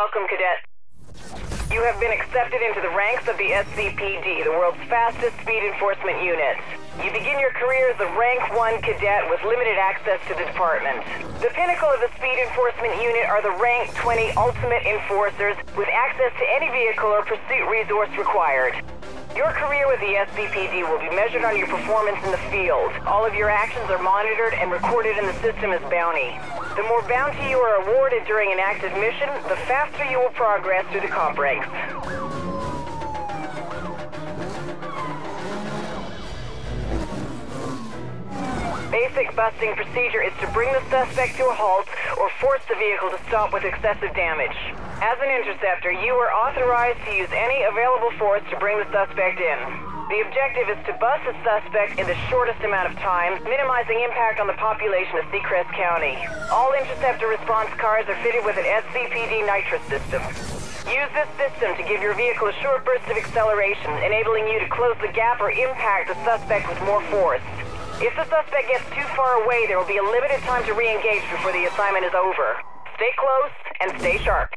Welcome, Cadet. You have been accepted into the ranks of the SCPD, the world's fastest speed enforcement unit. You begin your career as a rank 1 cadet with limited access to the department. The pinnacle of the speed enforcement unit are the rank 20 ultimate enforcers with access to any vehicle or pursuit resource required. Your career with the SCPD will be measured on your performance in the field. All of your actions are monitored and recorded in the system as bounty. The more bounty you are awarded during an active mission, the faster you will progress through the comp ranks. Basic busting procedure is to bring the suspect to a halt or force the vehicle to stop with excessive damage. As an interceptor, you are authorized to use any available force to bring the suspect in. The objective is to bust the suspect in the shortest amount of time, minimizing impact on the population of Seacrest County. All interceptor response cars are fitted with an SCPD nitrous system. Use this system to give your vehicle a short burst of acceleration, enabling you to close the gap or impact the suspect with more force. If the suspect gets too far away, there will be a limited time to re-engage before the assignment is over. Stay close and stay sharp.